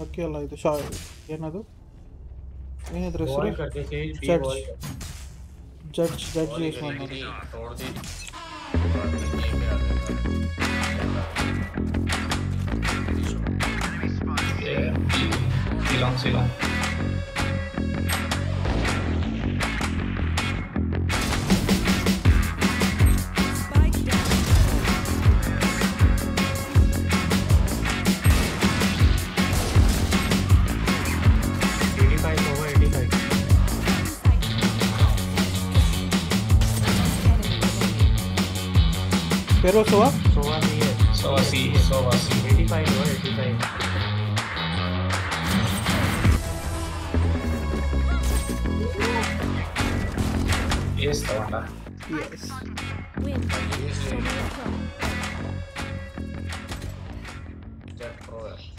ಅಕ್ಕಿ ಅಲ್ಲ ಇದು ಶಾ ಏನದು ಏನಿದ್ರೆ ಹೆಸರು ಜಡ್ಜ್ ಜಡ್ಜ್ ಜಡ್ಜ್ ಯೂಸ್ ಮಾಡಿ ಸಿಲೋಂಗ್ ಸಿಲೋಂಗ್ Pero soa? Soa sim soa sim सी सोवा सी 85 और 85 Esta banda. Yes. Win. Yes. Jack Rover.